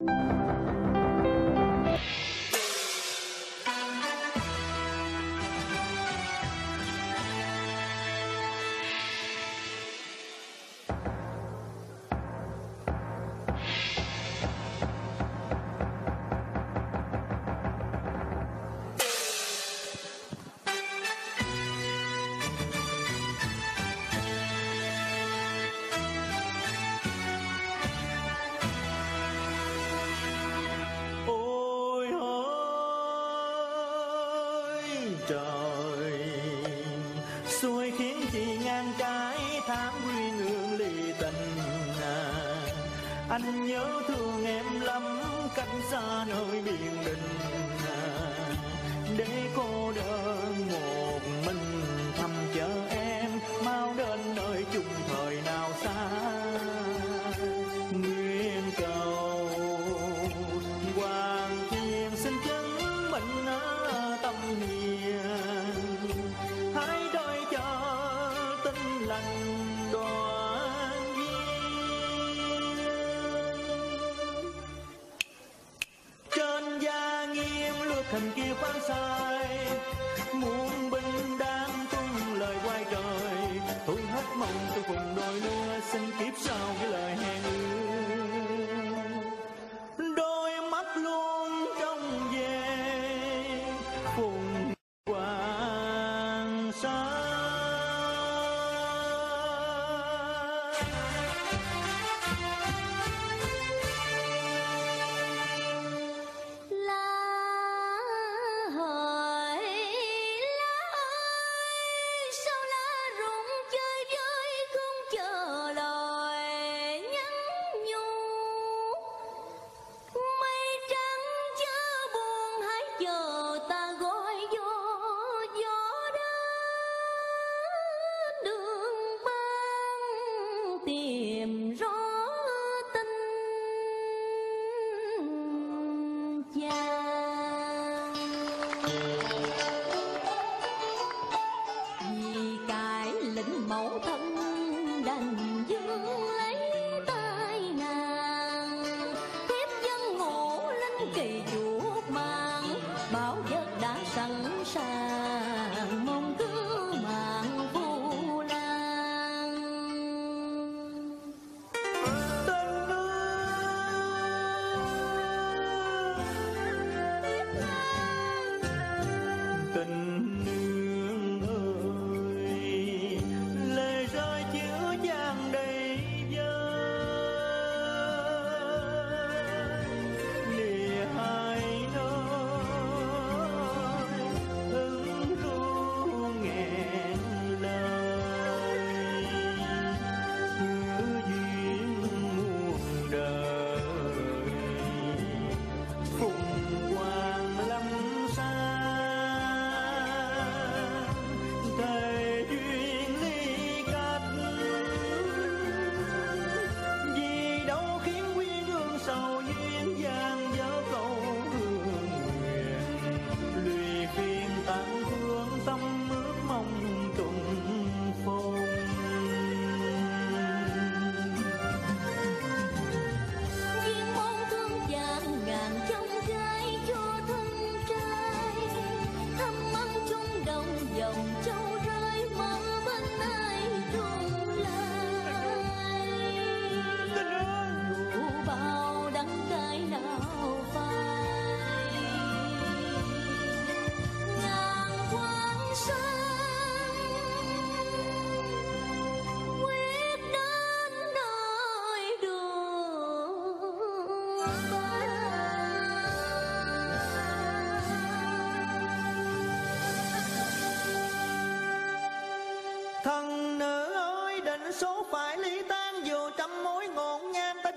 you trời xuôi khiến chị ngang trái, tháng quy hương ly tình à. anh nhớ thương em lắm, cách xa nơi biển đình à. để cô đơn một mình thăm chờ em Bye.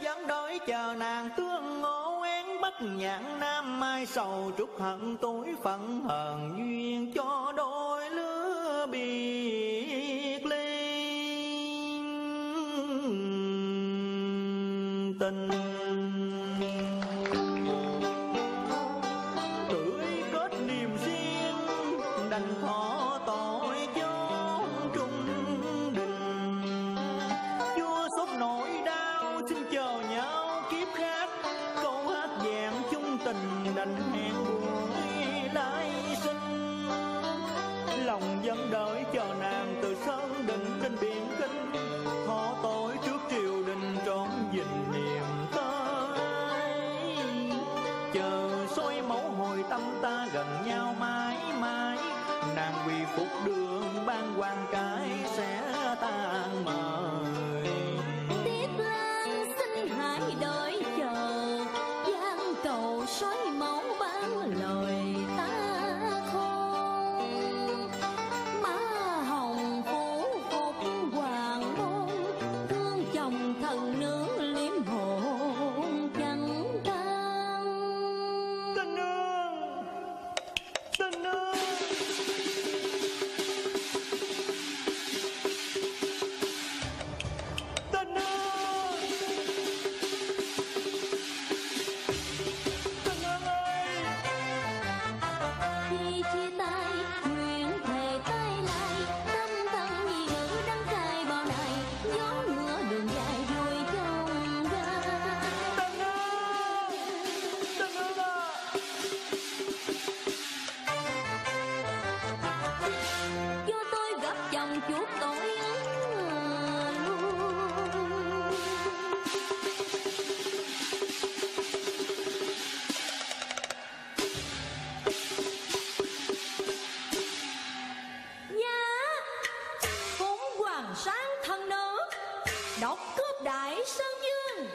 chẳng đói chờ nàng tương ngô én bất nhãn nam mai sầu trúc hận tối phận hờn duyên cho đôi lứa biệt ly tình. Đọc cướp đại sơn dương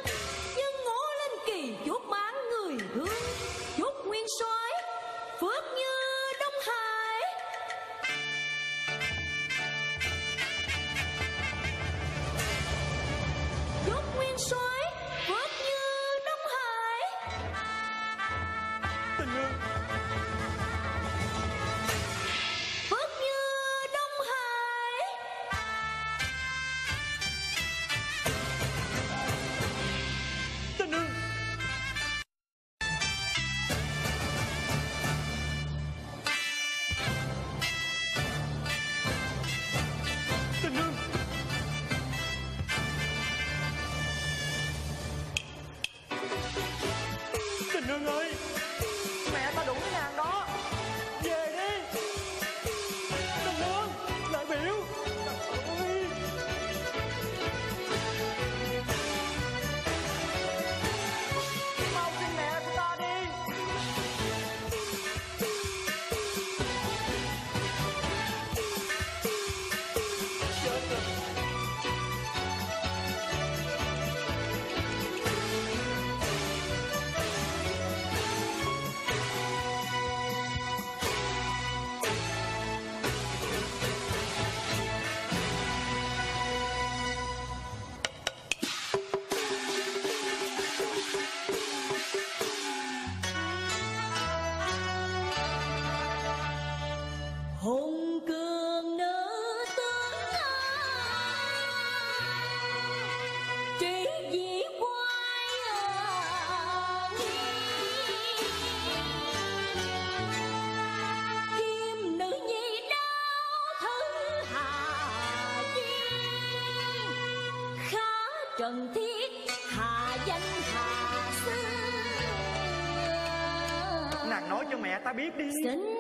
biết đi. Xin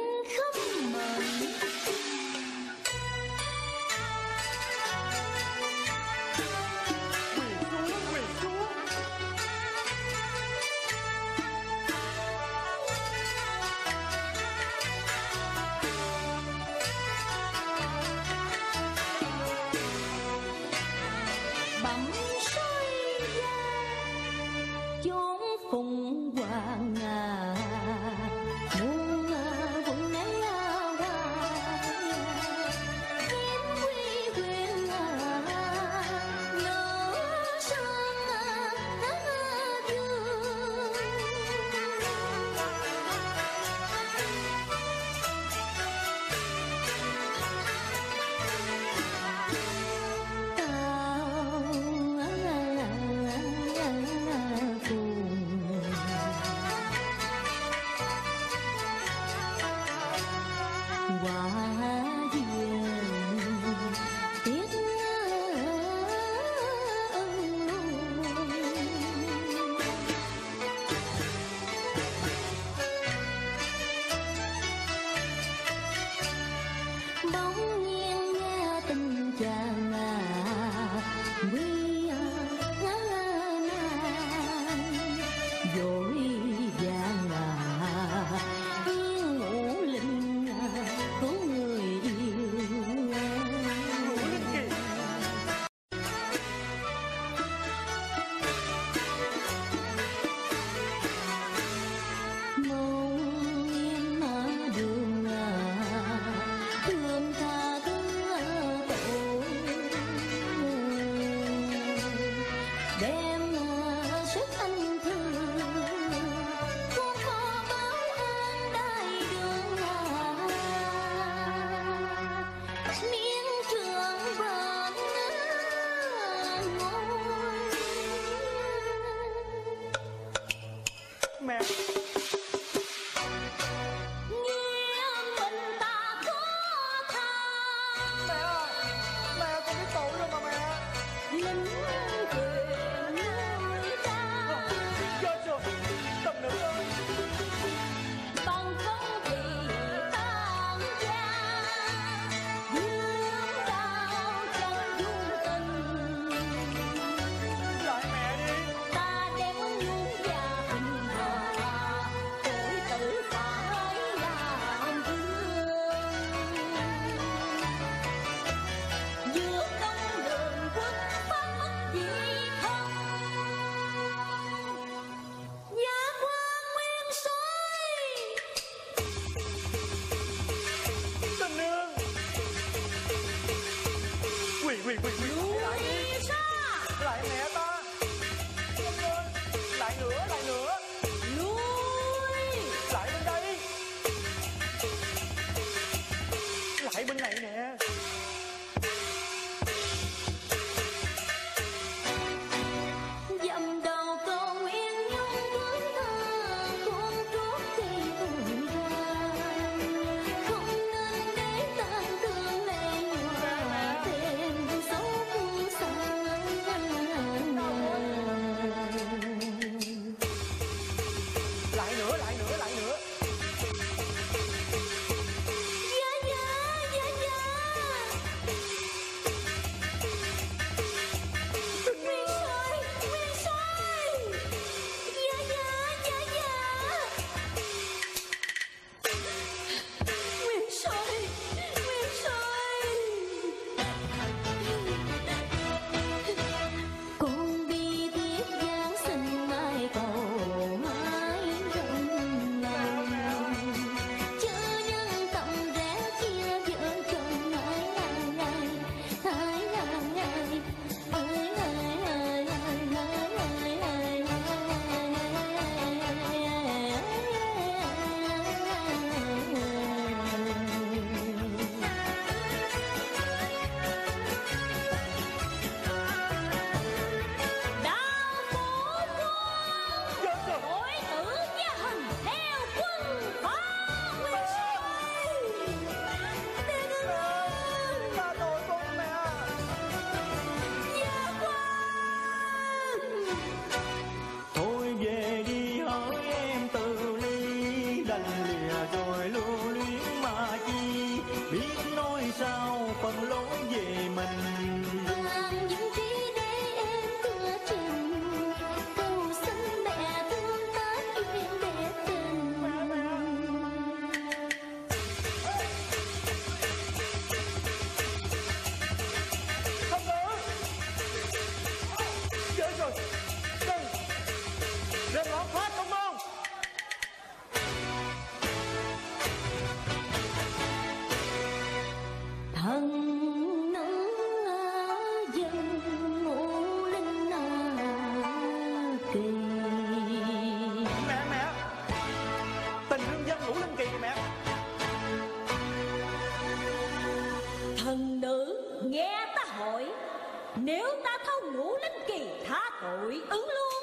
Nếu ta thâu ngũ linh kỳ tha tội ứng luôn.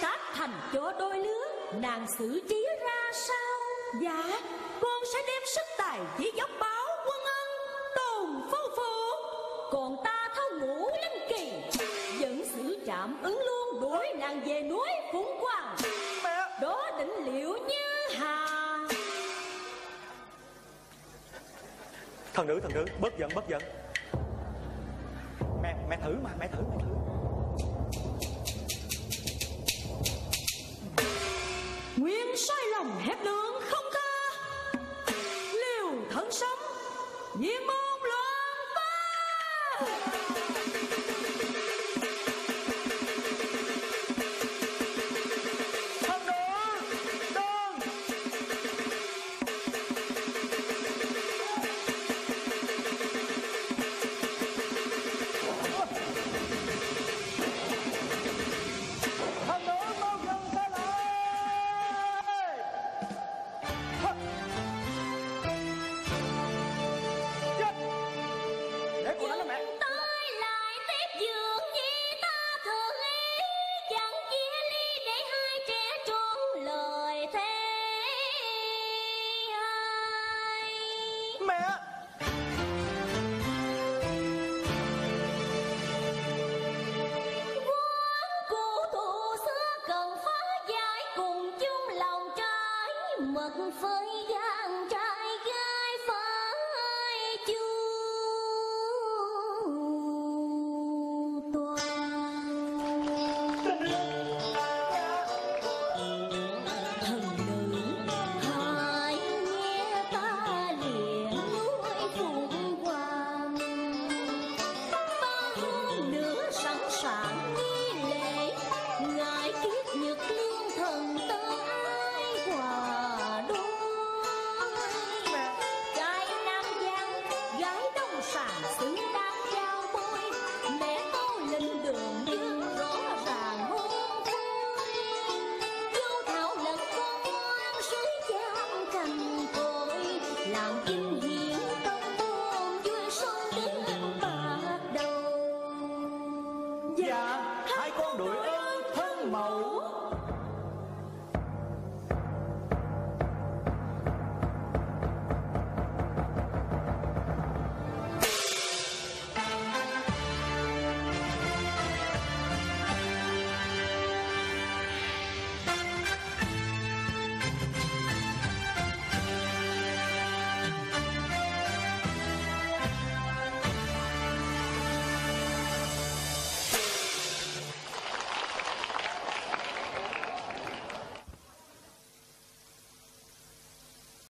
Các thành cho đôi lứa Nàng xử trí ra sao? Dạ Con sẽ đem sức tài chỉ dốc báo quân ân Tồn phu phụ Còn ta thâu ngũ linh kỳ Dẫn xử trạm ứng luôn Đuổi nàng về núi Phụng Quang. Đó định liệu như hà. Thần nữ, thần nữ, bất giận, bất giận mẹ thử mà, mẹ thử mẹ thử. Nguyên sai lòng hết đường không tha. Liều thân sống nhiễm mơ.